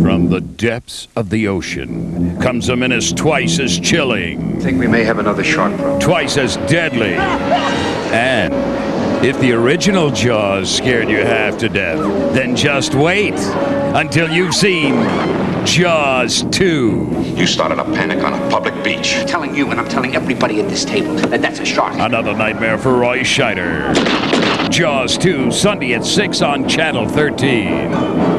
From the depths of the ocean comes a menace twice as chilling, I think we may have another shark problem. twice as deadly. And if the original Jaws scared you half to death, then just wait until you've seen Jaws 2. You started a panic on a public beach. I'm telling you and I'm telling everybody at this table that that's a shark. Another nightmare for Roy Scheider. Jaws 2, Sunday at 6 on Channel 13.